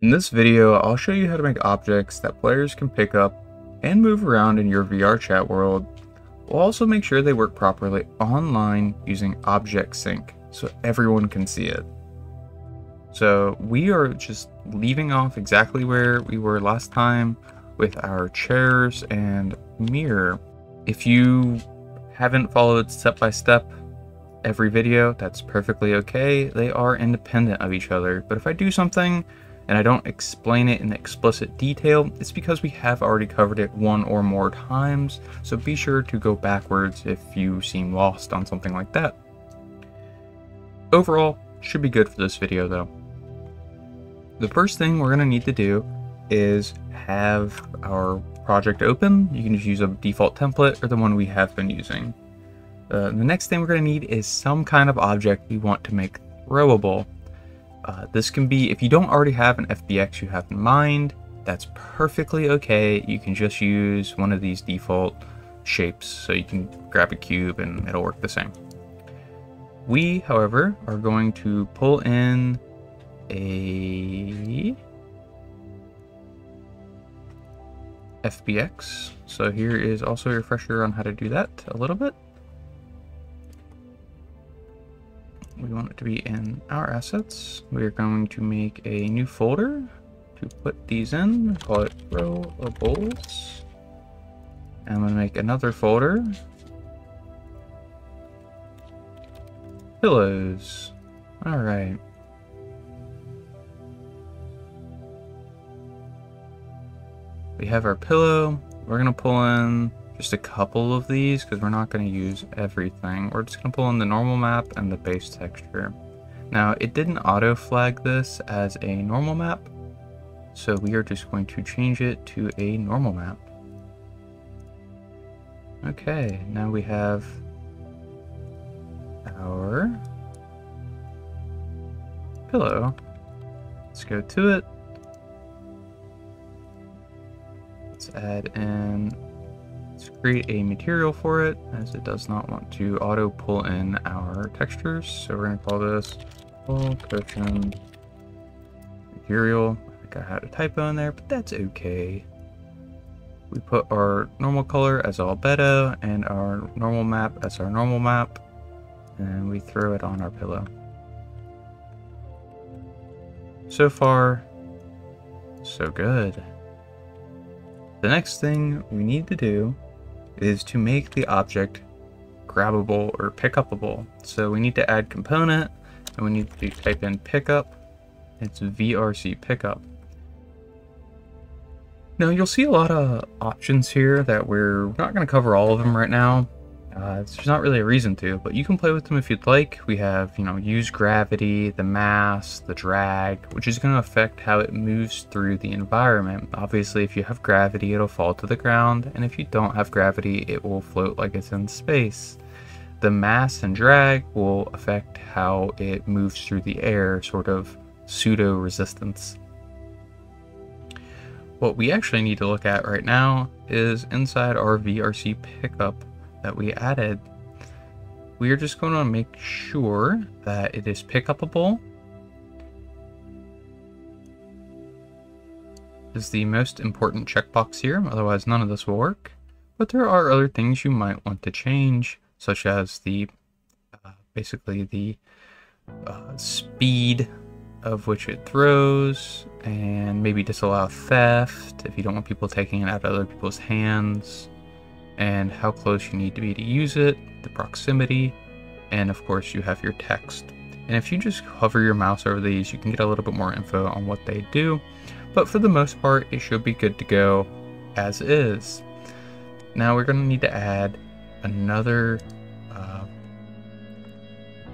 In this video, I'll show you how to make objects that players can pick up and move around in your VRChat world. We'll also make sure they work properly online using Object Sync so everyone can see it. So we are just leaving off exactly where we were last time with our chairs and mirror. If you haven't followed step by step every video, that's perfectly okay. They are independent of each other. But if I do something and I don't explain it in explicit detail, it's because we have already covered it one or more times, so be sure to go backwards if you seem lost on something like that. Overall, should be good for this video though. The first thing we're going to need to do is have our project open. You can just use a default template or the one we have been using. Uh, the next thing we're going to need is some kind of object we want to make throwable. Uh, this can be, if you don't already have an FBX you have in mind, that's perfectly okay. You can just use one of these default shapes. So you can grab a cube and it'll work the same. We, however, are going to pull in a FBX. So here is also a refresher on how to do that a little bit. Want it to be in our assets. We're going to make a new folder to put these in, call it throwables. And I'm to make another folder. Pillows. All right. We have our pillow. We're going to pull in just a couple of these because we're not going to use everything. We're just going to pull in the normal map and the base texture. Now, it didn't auto flag this as a normal map, so we are just going to change it to a normal map. Okay, now we have our pillow. Let's go to it. Let's add in Create a material for it as it does not want to auto pull in our textures. So we're going to call this full cushion material. I think I had a typo in there, but that's okay. We put our normal color as albedo and our normal map as our normal map. And we throw it on our pillow. So far, so good. The next thing we need to do is to make the object grabbable or pickupable. So we need to add component and we need to type in pickup. It's VRC pickup. Now you'll see a lot of options here that we're not going to cover all of them right now. Uh, there's not really a reason to, but you can play with them if you'd like. We have, you know, use gravity, the mass, the drag, which is going to affect how it moves through the environment. Obviously, if you have gravity, it'll fall to the ground, and if you don't have gravity, it will float like it's in space. The mass and drag will affect how it moves through the air, sort of pseudo resistance. What we actually need to look at right now is inside our VRC pickup that we added, we are just going to make sure that it is pick pickupable. Is the most important checkbox here, otherwise none of this will work. But there are other things you might want to change, such as the uh, basically the uh, speed of which it throws, and maybe disallow theft if you don't want people taking it out of other people's hands and how close you need to be to use it, the proximity, and of course you have your text. And if you just hover your mouse over these, you can get a little bit more info on what they do. But for the most part, it should be good to go as is. Now we're to need to add another uh,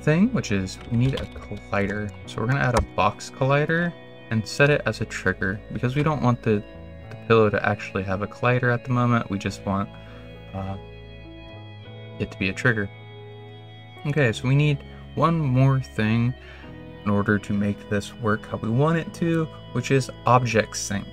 thing, which is we need a collider. So we're to add a box collider and set it as a trigger because we don't want the, the pillow to actually have a collider at the moment. We just want uh, it to be a trigger. Okay, so we need one more thing in order to make this work how we want it to, which is object sync.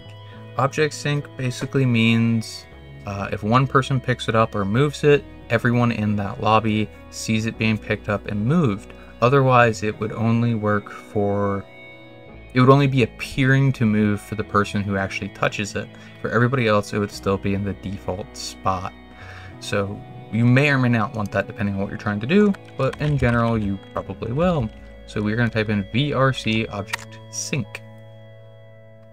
Object sync basically means uh, if one person picks it up or moves it, everyone in that lobby sees it being picked up and moved. Otherwise, it would only work for it would only be appearing to move for the person who actually touches it. For everybody else, it would still be in the default spot. So you may or may not want that depending on what you're trying to do, but in general, you probably will. So we're going to type in VRC object sync.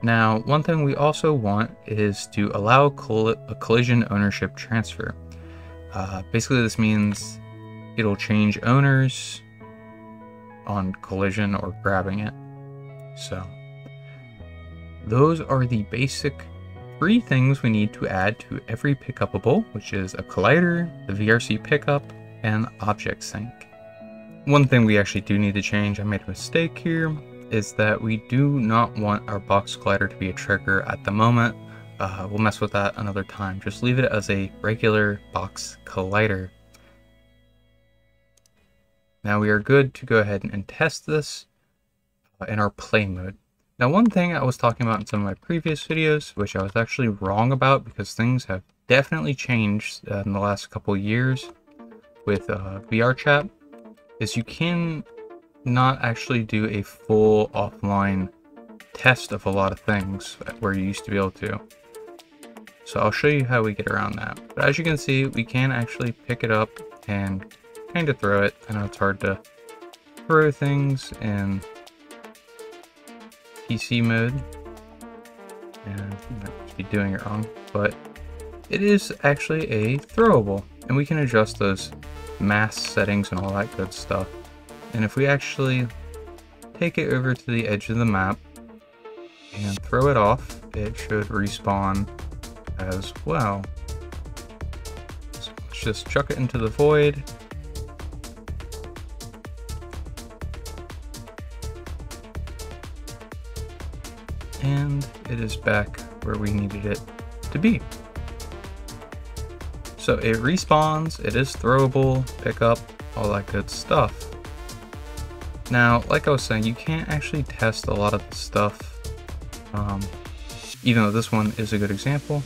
Now, one thing we also want is to allow a collision ownership transfer. Uh, basically, this means it'll change owners on collision or grabbing it. So, those are the basic three things we need to add to every pickupable, which is a collider, the VRC pickup, and object sync. One thing we actually do need to change, I made a mistake here, is that we do not want our box collider to be a trigger at the moment. Uh, we'll mess with that another time. Just leave it as a regular box collider. Now we are good to go ahead and test this uh, in our play mode. Now one thing I was talking about in some of my previous videos, which I was actually wrong about because things have definitely changed uh, in the last couple years with uh, VRChat, is you can not actually do a full offline test of a lot of things where you used to be able to. So I'll show you how we get around that. But as you can see, we can actually pick it up and kind of throw it. I know it's hard to throw things in PC mode. And I be doing it wrong, but it is actually a throwable. And we can adjust those mass settings and all that good stuff. And if we actually take it over to the edge of the map and throw it off, it should respawn as well. So let's just chuck it into the void. And it is back where we needed it to be. So it respawns, it is throwable, pick up, all that good stuff. Now, like I was saying, you can't actually test a lot of the stuff, um, even though this one is a good example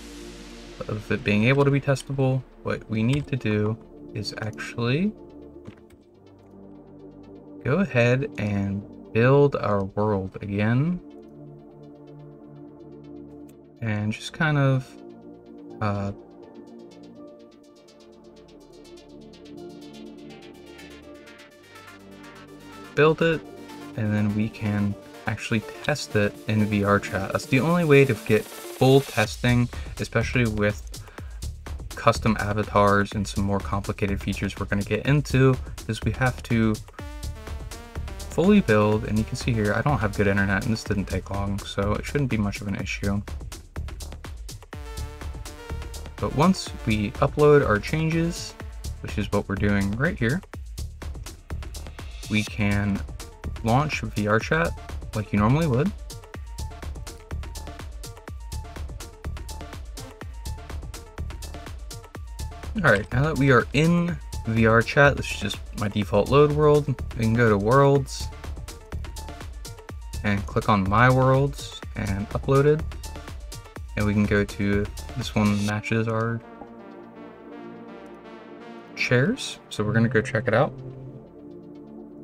of it being able to be testable. What we need to do is actually go ahead and build our world again. And just kind of uh, build it, and then we can actually test it in VRChat. That's the only way to get full testing, especially with custom avatars and some more complicated features we're going to get into, is we have to fully build, and you can see here, I don't have good internet, and this didn't take long, so it shouldn't be much of an issue. But once we upload our changes, which is what we're doing right here, we can launch VRChat like you normally would. Alright, now that we are in VRChat, this is just my default load world. We can go to worlds and click on my worlds and uploaded. And we can go to this one matches our chairs. So we're gonna go check it out.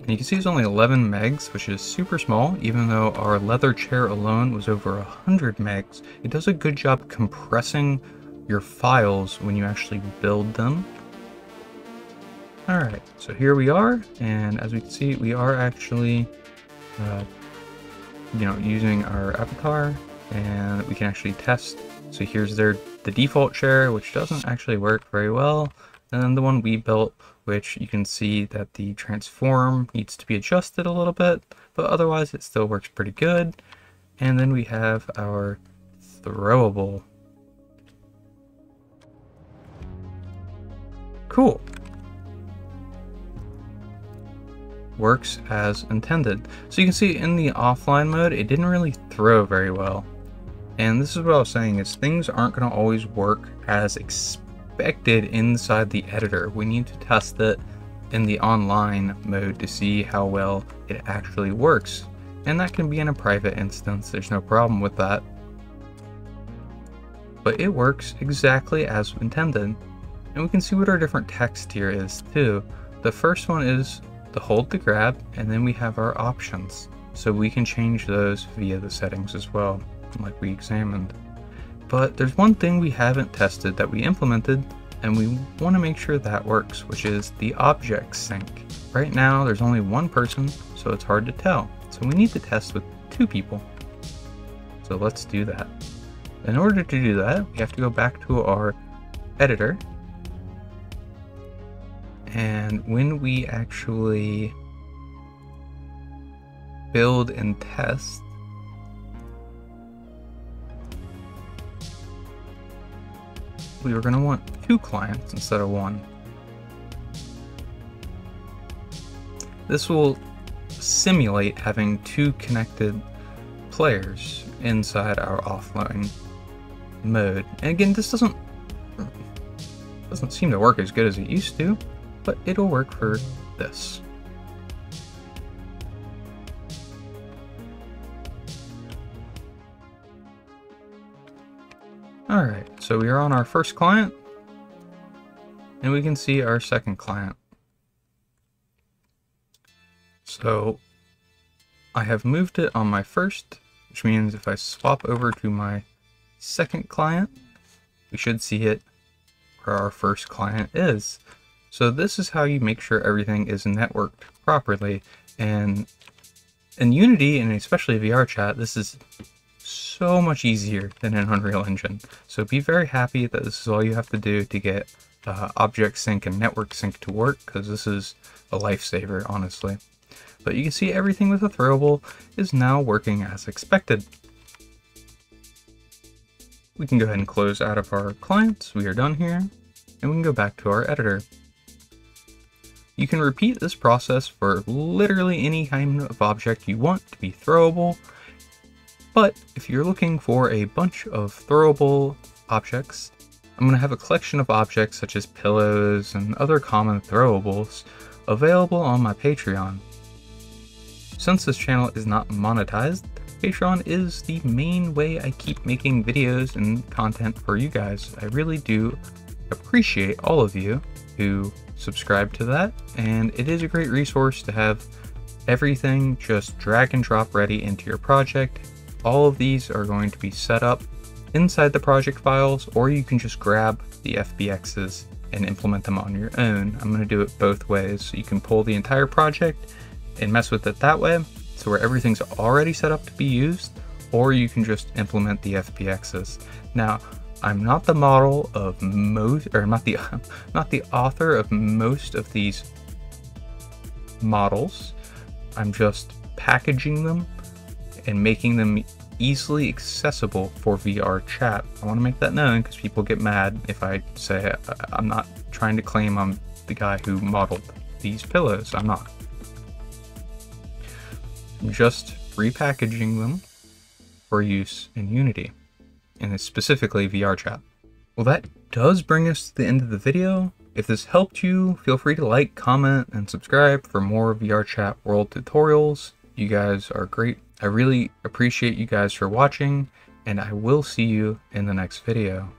And you can see it's only 11 megs, which is super small, even though our leather chair alone was over 100 megs. It does a good job compressing your files when you actually build them. Alright, so here we are, and as we can see, we are actually, uh, you know, using our avatar, and we can actually test. So here's their the default chair, which doesn't actually work very well, and then the one we built which you can see that the transform needs to be adjusted a little bit, but otherwise it still works pretty good. And then we have our throwable. Cool. Works as intended. So you can see in the offline mode, it didn't really throw very well. And this is what I was saying, is things aren't going to always work as expected inside the editor. We need to test it in the online mode to see how well it actually works. And that can be in a private instance, there's no problem with that. But it works exactly as intended. And we can see what our different text here is too. The first one is the hold to grab, and then we have our options. so we can change those via the settings as well, like we examined. But there's one thing we haven't tested that we implemented, and we want to make sure that works, which is the object sync. Right now, there's only one person, so it's hard to tell. So we need to test with two people. So let's do that. In order to do that, we have to go back to our editor. And when we actually build and test, we were going to want two clients instead of one. This will simulate having two connected players inside our offline mode. And again, this doesn't doesn't seem to work as good as it used to, but it'll work for this. Alright, so we are on our first client, and we can see our second client. So I have moved it on my first, which means if I swap over to my second client, we should see it where our first client is. So this is how you make sure everything is networked properly. And in Unity, and especially VRChat, this is so much easier than in Unreal Engine. So be very happy that this is all you have to do to get uh, object sync and network sync to work, because this is a lifesaver, honestly. But you can see everything with a throwable is now working as expected. We can go ahead and close out of our clients. We are done here. And we can go back to our editor. You can repeat this process for literally any kind of object you want to be throwable but if you're looking for a bunch of throwable objects, I'm going to have a collection of objects such as pillows and other common throwables available on my Patreon. Since this channel is not monetized, Patreon is the main way I keep making videos and content for you guys. I really do appreciate all of you who subscribe to that, and it is a great resource to have everything just drag and drop ready into your project all of these are going to be set up inside the project files, or you can just grab the FBXs and implement them on your own. I'm going to do it both ways. So you can pull the entire project and mess with it that way, so where everything's already set up to be used, or you can just implement the FBXs. Now, I'm not the model of most, or not the, not the author of most of these models. I'm just packaging them and making them easily accessible for VRChat. I want to make that known because people get mad if I say uh, I'm not trying to claim I'm the guy who modeled these pillows. I'm not. I'm just repackaging them for use in Unity, and specifically VRChat. Well, that does bring us to the end of the video. If this helped you, feel free to like, comment, and subscribe for more VRChat world tutorials. You guys are great I really appreciate you guys for watching, and I will see you in the next video.